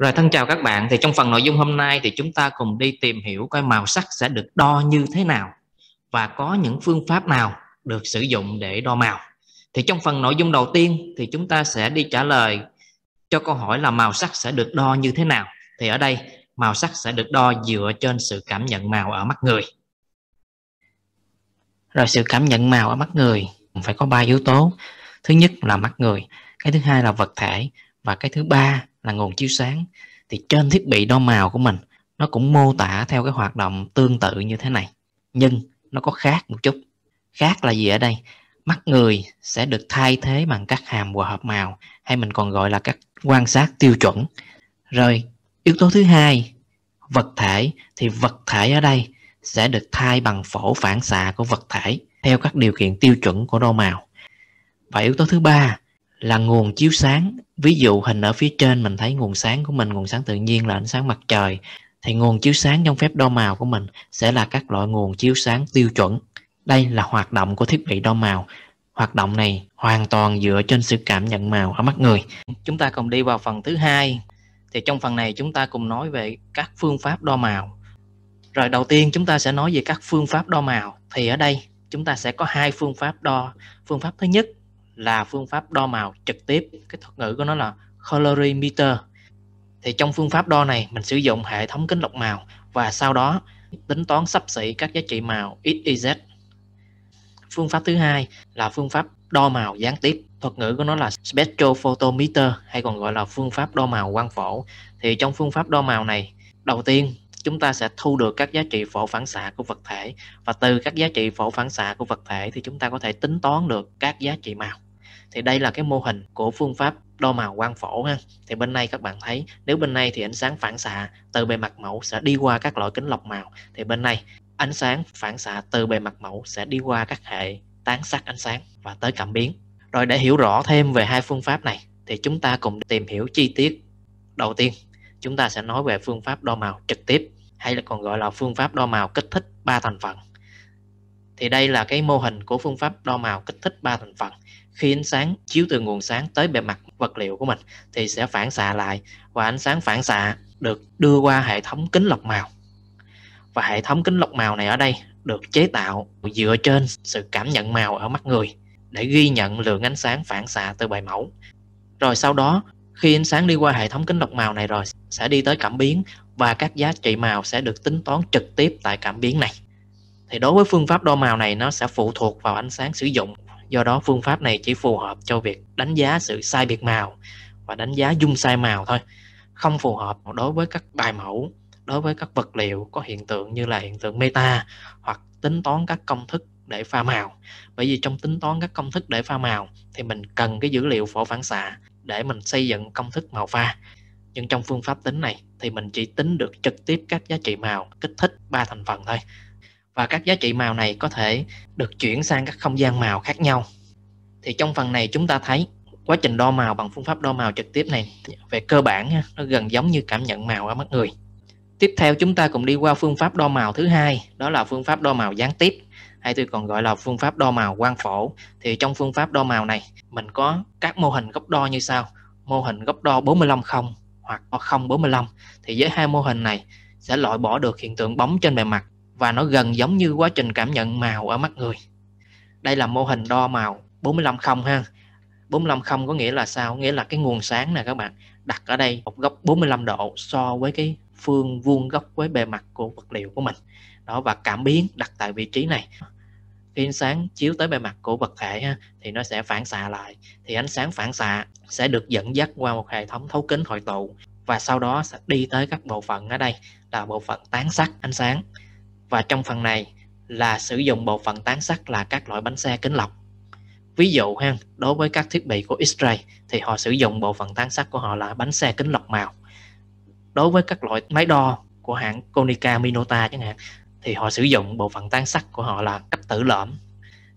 Rồi thân chào các bạn, thì trong phần nội dung hôm nay thì chúng ta cùng đi tìm hiểu coi màu sắc sẽ được đo như thế nào và có những phương pháp nào được sử dụng để đo màu. Thì trong phần nội dung đầu tiên thì chúng ta sẽ đi trả lời cho câu hỏi là màu sắc sẽ được đo như thế nào. Thì ở đây màu sắc sẽ được đo dựa trên sự cảm nhận màu ở mắt người. Rồi sự cảm nhận màu ở mắt người phải có ba yếu tố. Thứ nhất là mắt người, cái thứ hai là vật thể và cái thứ ba là nguồn chiếu sáng, thì trên thiết bị đo màu của mình, nó cũng mô tả theo cái hoạt động tương tự như thế này. Nhưng nó có khác một chút. Khác là gì ở đây? Mắt người sẽ được thay thế bằng các hàm hòa hợp màu, hay mình còn gọi là các quan sát tiêu chuẩn. Rồi, yếu tố thứ hai, vật thể, thì vật thể ở đây sẽ được thay bằng phổ phản xạ của vật thể theo các điều kiện tiêu chuẩn của đo màu. Và yếu tố thứ ba là nguồn chiếu sáng. Ví dụ, hình ở phía trên mình thấy nguồn sáng của mình, nguồn sáng tự nhiên là ánh sáng mặt trời. Thì nguồn chiếu sáng trong phép đo màu của mình sẽ là các loại nguồn chiếu sáng tiêu chuẩn. Đây là hoạt động của thiết bị đo màu. Hoạt động này hoàn toàn dựa trên sự cảm nhận màu ở mắt người. Chúng ta cùng đi vào phần thứ hai. Thì trong phần này chúng ta cùng nói về các phương pháp đo màu. Rồi đầu tiên chúng ta sẽ nói về các phương pháp đo màu. Thì ở đây chúng ta sẽ có hai phương pháp đo. Phương pháp thứ nhất là phương pháp đo màu trực tiếp. Cái thuật ngữ của nó là colorimeter. Thì trong phương pháp đo này mình sử dụng hệ thống kính lọc màu và sau đó tính toán sắp xỉ các giá trị màu x, y, z. Phương pháp thứ hai là phương pháp đo màu gián tiếp. Thuật ngữ của nó là spectrophotometer hay còn gọi là phương pháp đo màu quang phổ. Thì trong phương pháp đo màu này đầu tiên chúng ta sẽ thu được các giá trị phổ phản xạ của vật thể và từ các giá trị phổ phản xạ của vật thể thì chúng ta có thể tính toán được các giá trị màu thì đây là cái mô hình của phương pháp đo màu quang phổ ha. Thì bên này các bạn thấy, nếu bên này thì ánh sáng phản xạ từ bề mặt mẫu sẽ đi qua các loại kính lọc màu. Thì bên này, ánh sáng phản xạ từ bề mặt mẫu sẽ đi qua các hệ tán sắc ánh sáng và tới cảm biến. Rồi để hiểu rõ thêm về hai phương pháp này, thì chúng ta cùng tìm hiểu chi tiết. Đầu tiên, chúng ta sẽ nói về phương pháp đo màu trực tiếp, hay là còn gọi là phương pháp đo màu kích thích ba thành phần. Thì đây là cái mô hình của phương pháp đo màu kích thích ba thành phần khi ánh sáng chiếu từ nguồn sáng tới bề mặt vật liệu của mình thì sẽ phản xạ lại và ánh sáng phản xạ được đưa qua hệ thống kính lọc màu. Và hệ thống kính lọc màu này ở đây được chế tạo dựa trên sự cảm nhận màu ở mắt người để ghi nhận lượng ánh sáng phản xạ từ bài mẫu. Rồi sau đó, khi ánh sáng đi qua hệ thống kính lọc màu này rồi, sẽ đi tới cảm biến và các giá trị màu sẽ được tính toán trực tiếp tại cảm biến này. Thì đối với phương pháp đo màu này, nó sẽ phụ thuộc vào ánh sáng sử dụng do đó phương pháp này chỉ phù hợp cho việc đánh giá sự sai biệt màu và đánh giá dung sai màu thôi. Không phù hợp đối với các bài mẫu, đối với các vật liệu có hiện tượng như là hiện tượng meta hoặc tính toán các công thức để pha màu. Bởi vì trong tính toán các công thức để pha màu thì mình cần cái dữ liệu phổ phản xạ để mình xây dựng công thức màu pha. Nhưng trong phương pháp tính này thì mình chỉ tính được trực tiếp các giá trị màu, kích thích ba thành phần thôi và các giá trị màu này có thể được chuyển sang các không gian màu khác nhau. Thì trong phần này chúng ta thấy quá trình đo màu bằng phương pháp đo màu trực tiếp này, về cơ bản nó gần giống như cảm nhận màu ở mắt người. Tiếp theo chúng ta cùng đi qua phương pháp đo màu thứ hai, đó là phương pháp đo màu gián tiếp, hay tôi còn gọi là phương pháp đo màu quang phổ. Thì trong phương pháp đo màu này, mình có các mô hình góc đo như sau. Mô hình góc đo 45 không hoặc 0 45 thì với hai mô hình này sẽ loại bỏ được hiện tượng bóng trên bề mặt và nó gần giống như quá trình cảm nhận màu ở mắt người. Đây là mô hình đo màu 45 không ha. 45 không có nghĩa là sao? Nghĩa là cái nguồn sáng nè các bạn đặt ở đây một góc 45 độ so với cái phương vuông góc với bề mặt của vật liệu của mình. Đó và cảm biến đặt tại vị trí này. Khi ánh sáng chiếu tới bề mặt của vật thể ha, thì nó sẽ phản xạ lại. Thì ánh sáng phản xạ sẽ được dẫn dắt qua một hệ thống thấu kính hội tụ và sau đó sẽ đi tới các bộ phận ở đây là bộ phận tán sắc ánh sáng và trong phần này là sử dụng bộ phận tán sắc là các loại bánh xe kính lọc. Ví dụ ha, đối với các thiết bị của X-ray thì họ sử dụng bộ phận tán sắc của họ là bánh xe kính lọc màu. Đối với các loại máy đo của hãng Konica Minolta chẳng hạn, thì họ sử dụng bộ phận tán sắc của họ là cách tử lõm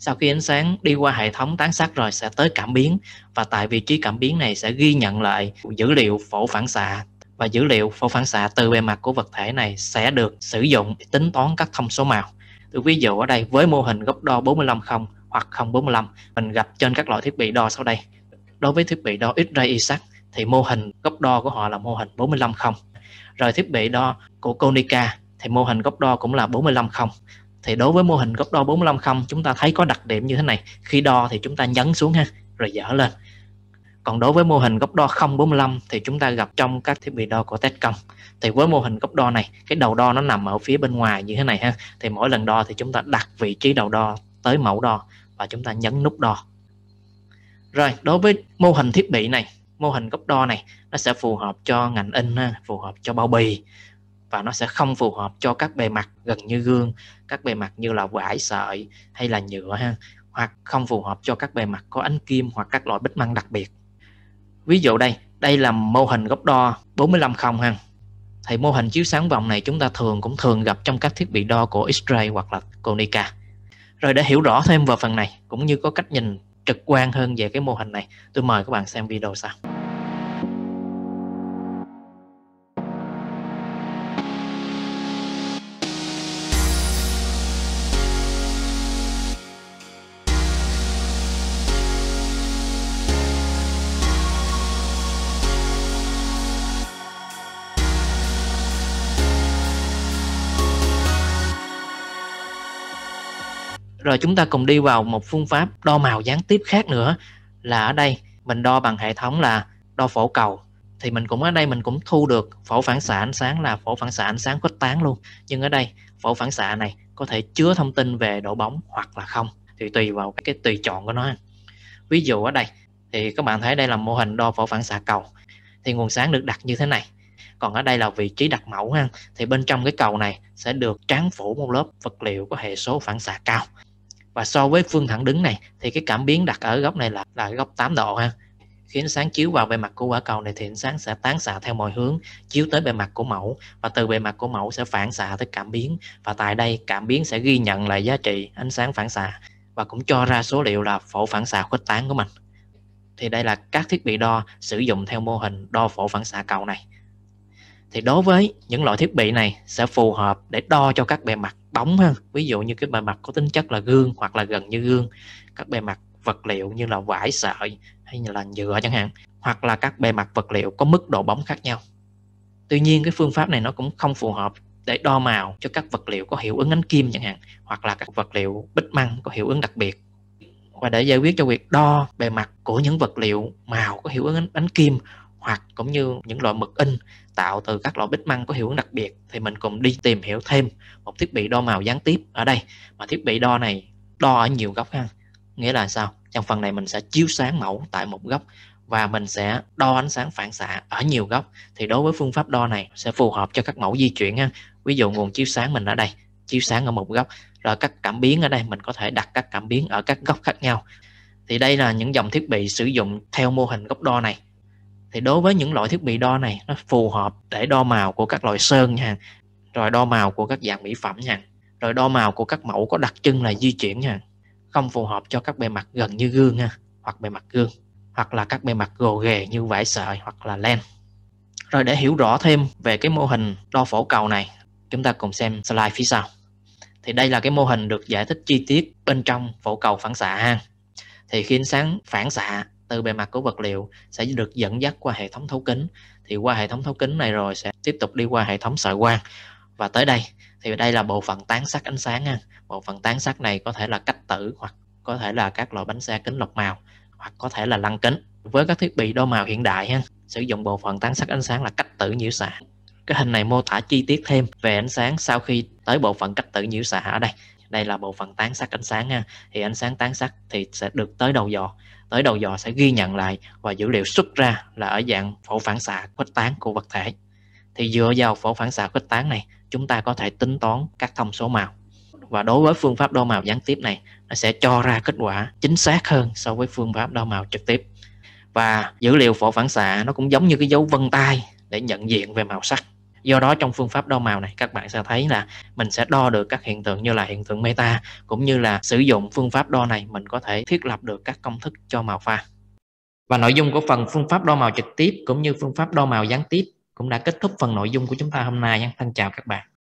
sau khi ánh sáng đi qua hệ thống tán sắc rồi sẽ tới cảm biến, và tại vị trí cảm biến này sẽ ghi nhận lại dữ liệu phổ phản xạ và dữ liệu phổ phản xạ từ bề mặt của vật thể này sẽ được sử dụng để tính toán các thông số màu. Tôi ví dụ ở đây, với mô hình góc đo 45 không hoặc 045 mình gặp trên các loại thiết bị đo sau đây. Đối với thiết bị đo X-ray ISAC thì mô hình góc đo của họ là mô hình 45 không rồi thiết bị đo của Konica, thì mô hình góc đo cũng là 45 không thì đối với mô hình góc đo 45 không, chúng ta thấy có đặc điểm như thế này khi đo thì chúng ta nhấn xuống ha, rồi dở lên còn đối với mô hình góc đo 045 thì chúng ta gặp trong các thiết bị đo của Techcom. Thì với mô hình góc đo này cái đầu đo nó nằm ở phía bên ngoài như thế này ha. Thì mỗi lần đo thì chúng ta đặt vị trí đầu đo tới mẫu đo và chúng ta nhấn nút đo. Rồi đối với mô hình thiết bị này mô hình góc đo này nó sẽ phù hợp cho ngành in ha, phù hợp cho bao bì và nó sẽ không phù hợp cho các bề mặt gần như gương các bề mặt như là vải sợi hay là nhựa ha hoặc không phù hợp cho các bề mặt có ánh kim hoặc các loại bích măng đặc biệt ví dụ đây đây là mô hình góc đo 45 không ha. Thì mô hình chiếu sáng vòng này chúng ta thường cũng thường gặp trong các thiết bị đo của X-ray hoặc là Konica rồi để hiểu rõ thêm vào phần này, cũng như có cách nhìn trực quan hơn về cái mô hình này, tôi mời các bạn xem video sau. Rồi chúng ta cùng đi vào một phương pháp đo màu gián tiếp khác nữa. Là ở đây, mình đo bằng hệ thống là đo phổ cầu. Thì mình cũng ở đây mình cũng thu được phổ phản xạ ánh sáng là phổ phản xạ ánh sáng khuếch tán luôn. Nhưng ở đây, phổ phản xạ này có thể chứa thông tin về độ bóng hoặc là không. Thì tùy vào cái tùy chọn của nó. Ví dụ ở đây, thì các bạn thấy đây là mô hình đo phổ phản xạ cầu. Thì nguồn sáng được đặt như thế này. Còn ở đây là vị trí đặt mẫu ha. Thì bên trong cái cầu này sẽ được tráng phủ một lớp vật liệu có hệ số phản xạ cao và so với phương thẳng đứng này, thì cái cảm biến đặt ở góc này là là góc 8 độ ha. Khi ánh sáng chiếu vào bề mặt của quả cầu này thì ánh sáng sẽ tán xạ theo mọi hướng, chiếu tới bề mặt của mẫu. Và từ bề mặt của mẫu sẽ phản xạ tới cảm biến. Và tại đây, cảm biến sẽ ghi nhận lại giá trị ánh sáng phản xạ. Và cũng cho ra số liệu là phổ phản xạ khuếch tán của mình. Thì đây là các thiết bị đo sử dụng theo mô hình đo phổ phản xạ cầu này. Thì đối với những loại thiết bị này sẽ phù hợp để đo cho các bề mặt bóng ha. Ví dụ như cái bề mặt có tính chất là gương hoặc là gần như gương. Các bề mặt vật liệu như là vải sợi hay là nhựa chẳng hạn. Hoặc là các bề mặt vật liệu có mức độ bóng khác nhau. Tuy nhiên cái phương pháp này nó cũng không phù hợp để đo màu cho các vật liệu có hiệu ứng ánh kim chẳng hạn hoặc là các vật liệu bích măng có hiệu ứng đặc biệt. Và để giải quyết cho việc đo bề mặt của những vật liệu màu có hiệu ứng ánh, ánh kim hoặc cũng như những loại mực in tạo từ các loại bích măng có hiệu ứng đặc biệt, thì mình cùng đi tìm hiểu thêm một thiết bị đo màu gián tiếp ở đây. Mà thiết bị đo này đo ở nhiều góc ha. Nghĩa là sao? Trong phần này mình sẽ chiếu sáng mẫu tại một góc và mình sẽ đo ánh sáng phản xạ ở nhiều góc. Thì đối với phương pháp đo này sẽ phù hợp cho các mẫu di chuyển ha. Ví dụ nguồn chiếu sáng mình ở đây, chiếu sáng ở một góc, rồi các cảm biến ở đây, mình có thể đặt các cảm biến ở các góc khác nhau. Thì đây là những dòng thiết bị sử dụng theo mô hình góc đo này thì đối với những loại thiết bị đo này, nó phù hợp để đo màu của các loại sơn nha. Rồi đo màu của các dạng mỹ phẩm nha. Rồi đo màu của các mẫu có đặc trưng là di chuyển nha. Không phù hợp cho các bề mặt gần như gương ha hoặc bề mặt gương, hoặc là các bề mặt gồ ghề như vải sợi hoặc là len. Rồi để hiểu rõ thêm về cái mô hình đo phổ cầu này, chúng ta cùng xem slide phía sau. Thì đây là cái mô hình được giải thích chi tiết bên trong phổ cầu phản xạ ha. Thì khi ánh sáng phản xạ từ bề mặt của vật liệu sẽ được dẫn dắt qua hệ thống thấu kính. Thì qua hệ thống thấu kính này rồi sẽ tiếp tục đi qua hệ thống sợi quang. Và tới đây, thì đây là bộ phận tán sắc ánh sáng ha. bộ phận tán sắc này có thể là cách tử hoặc có thể là các loại bánh xe kính lọc màu hoặc có thể là lăng kính với các thiết bị đo màu hiện đại ha. Sử dụng bộ phận tán sắc ánh sáng là cách tử nhiễu xạ. Cái hình này mô tả chi tiết thêm về ánh sáng sau khi tới bộ phận cách tử nhiễu xạ ở đây đây là bộ phận tán sắc ánh sáng nha, thì ánh sáng tán sắc thì sẽ được tới đầu dò. Tới đầu dò sẽ ghi nhận lại và dữ liệu xuất ra là ở dạng phổ phản xạ khuếch tán của vật thể. Thì dựa vào phổ phản xạ khuếch tán này chúng ta có thể tính toán các thông số màu. Và đối với phương pháp đo màu gián tiếp này nó sẽ cho ra kết quả chính xác hơn so với phương pháp đo màu trực tiếp. Và dữ liệu phổ phản xạ nó cũng giống như cái dấu vân tay để nhận diện về màu sắc do đó trong phương pháp đo màu này, các bạn sẽ thấy là mình sẽ đo được các hiện tượng như là hiện tượng meta, cũng như là sử dụng phương pháp đo này mình có thể thiết lập được các công thức cho màu pha và nội dung của phần phương pháp đo màu trực tiếp cũng như phương pháp đo màu gián tiếp cũng đã kết thúc phần nội dung của chúng ta hôm nay. Thân chào các bạn.